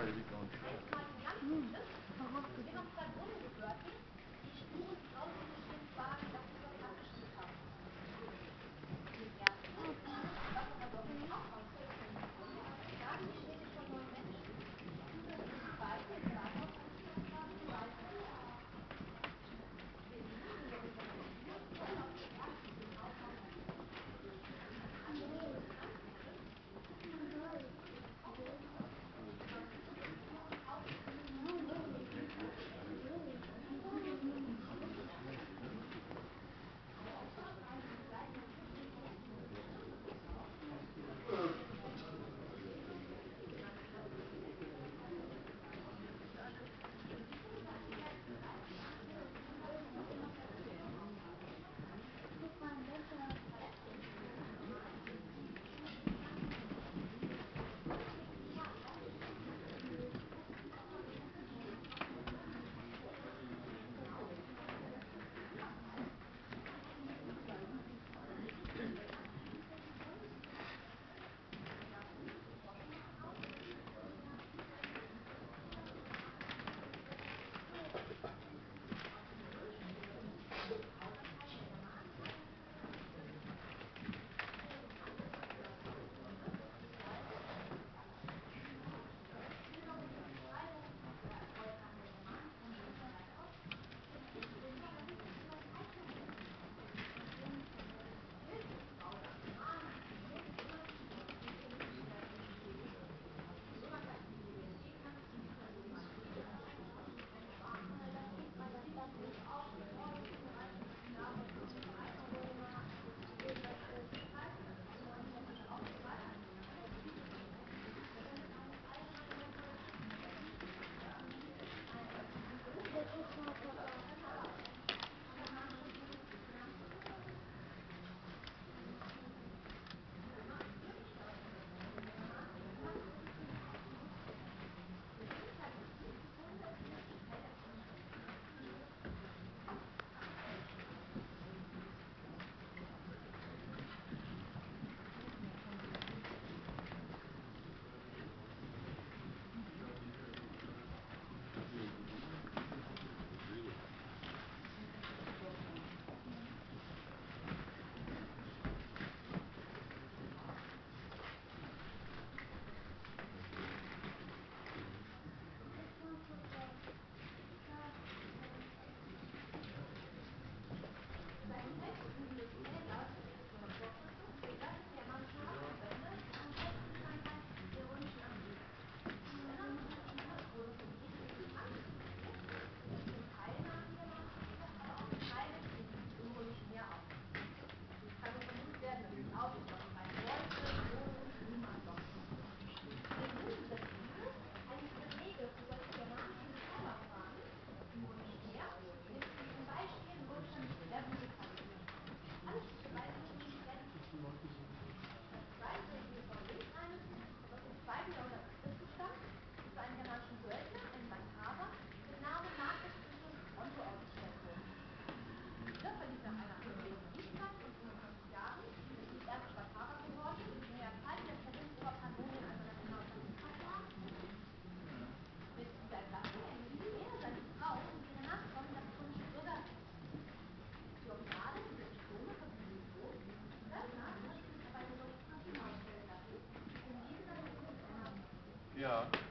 Allez. Hein. Yeah.